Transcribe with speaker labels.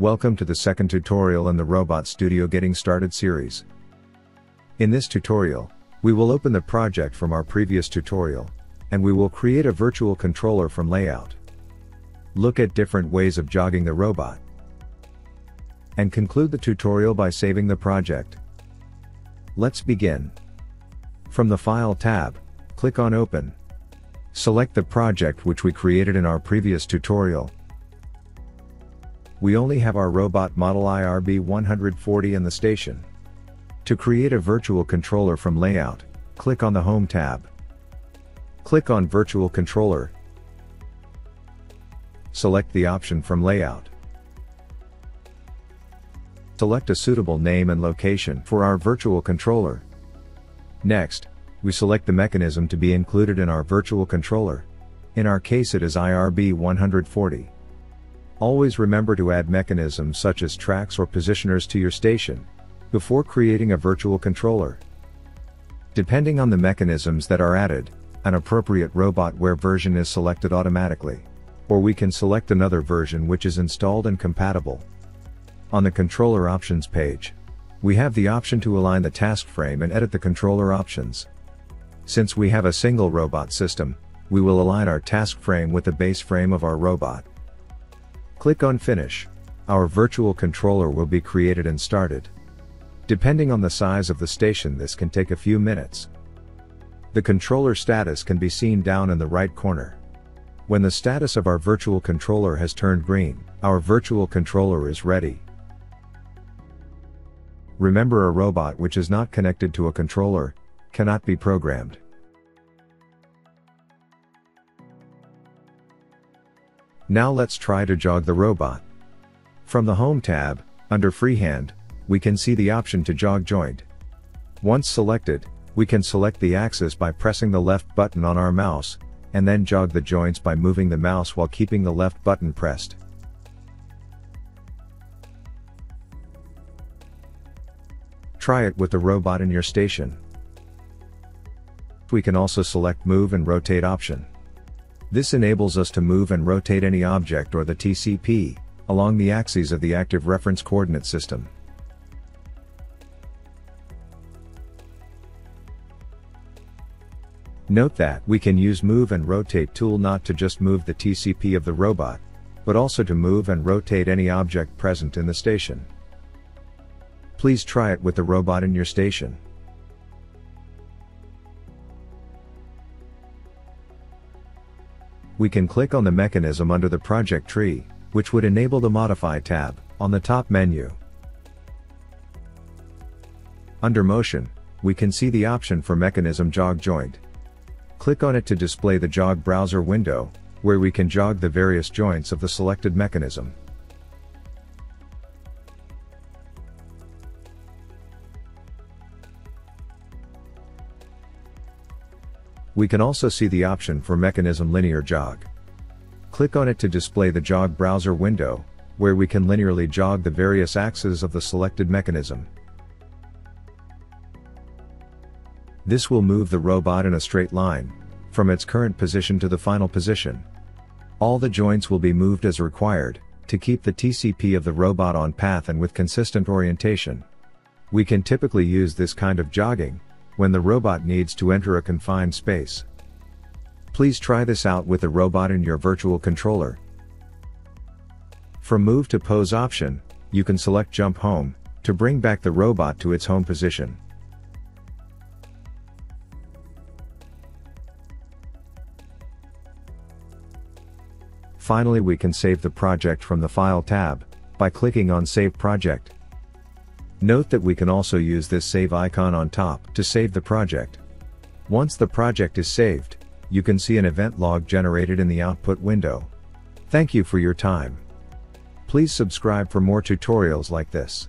Speaker 1: Welcome to the second tutorial in the RobotStudio Getting Started series. In this tutorial, we will open the project from our previous tutorial, and we will create a virtual controller from layout. Look at different ways of jogging the robot. And conclude the tutorial by saving the project. Let's begin. From the File tab, click on Open. Select the project which we created in our previous tutorial, we only have our robot model IRB 140 in the station. To create a virtual controller from layout, click on the Home tab. Click on Virtual Controller. Select the option from layout. Select a suitable name and location for our virtual controller. Next, we select the mechanism to be included in our virtual controller. In our case it is IRB 140. Always remember to add mechanisms such as tracks or positioners to your station before creating a virtual controller. Depending on the mechanisms that are added, an appropriate RobotWare version is selected automatically. Or we can select another version which is installed and compatible. On the controller options page, we have the option to align the task frame and edit the controller options. Since we have a single robot system, we will align our task frame with the base frame of our robot. Click on Finish. Our virtual controller will be created and started. Depending on the size of the station this can take a few minutes. The controller status can be seen down in the right corner. When the status of our virtual controller has turned green, our virtual controller is ready. Remember a robot which is not connected to a controller, cannot be programmed. Now let's try to jog the robot. From the Home tab, under Freehand, we can see the option to jog joint. Once selected, we can select the axis by pressing the left button on our mouse, and then jog the joints by moving the mouse while keeping the left button pressed. Try it with the robot in your station. We can also select Move and Rotate option. This enables us to move and rotate any object or the TCP, along the axes of the active reference coordinate system. Note that we can use move and rotate tool not to just move the TCP of the robot, but also to move and rotate any object present in the station. Please try it with the robot in your station. We can click on the mechanism under the project tree, which would enable the Modify tab, on the top menu. Under Motion, we can see the option for Mechanism Jog Joint. Click on it to display the Jog browser window, where we can jog the various joints of the selected mechanism. We can also see the option for Mechanism Linear Jog. Click on it to display the Jog browser window, where we can linearly jog the various axes of the selected mechanism. This will move the robot in a straight line, from its current position to the final position. All the joints will be moved as required, to keep the TCP of the robot on path and with consistent orientation. We can typically use this kind of jogging, when the robot needs to enter a confined space. Please try this out with the robot in your virtual controller. From Move to Pose option, you can select Jump Home, to bring back the robot to its home position. Finally we can save the project from the File tab, by clicking on Save Project. Note that we can also use this save icon on top to save the project. Once the project is saved, you can see an event log generated in the output window. Thank you for your time. Please subscribe for more tutorials like this.